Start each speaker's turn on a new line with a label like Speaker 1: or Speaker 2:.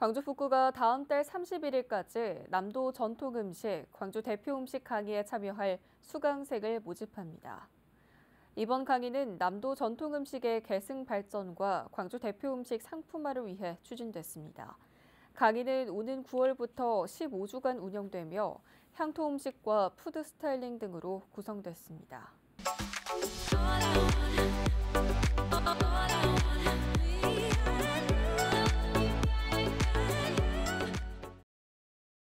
Speaker 1: 광주 북구가 다음 달 31일까지 남도 전통 음식, 광주 대표 음식 강의에 참여할 수강생을 모집합니다. 이번 강의는 남도 전통 음식의 계승 발전과 광주 대표 음식 상품화를 위해 추진됐습니다. 강의는 오는 9월부터 15주간 운영되며 향토 음식과 food styling 등으로 구성됐습니다.